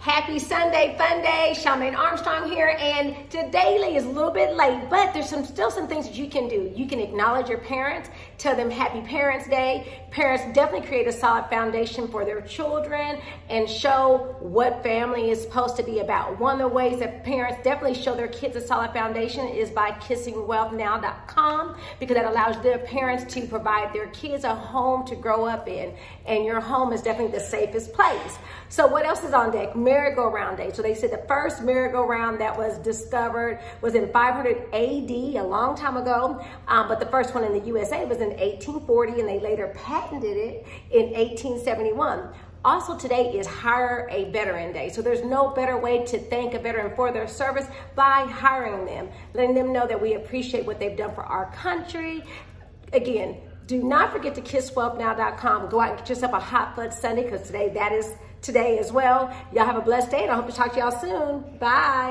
Happy Sunday, fun day. Chalamaine Armstrong here, and today is a little bit late, but there's some still some things that you can do. You can acknowledge your parents, tell them Happy Parents Day. Parents definitely create a solid foundation for their children and show what family is supposed to be about. One of the ways that parents definitely show their kids a solid foundation is by kissingwealthnow.com because that allows their parents to provide their kids a home to grow up in, and your home is definitely the safest place. So what else is on deck? Merry-go-round day. So they said the first merry-go-round that was discovered was in 500 AD, a long time ago. Um, but the first one in the USA was in 1840 and they later patented it in 1871. Also today is Hire a Veteran Day. So there's no better way to thank a veteran for their service by hiring them, letting them know that we appreciate what they've done for our country. Again, do not forget to kisswealthnow.com. Go out and get yourself a hot fudge sundae because today that is today as well. Y'all have a blessed day and I hope to talk to y'all soon. Bye.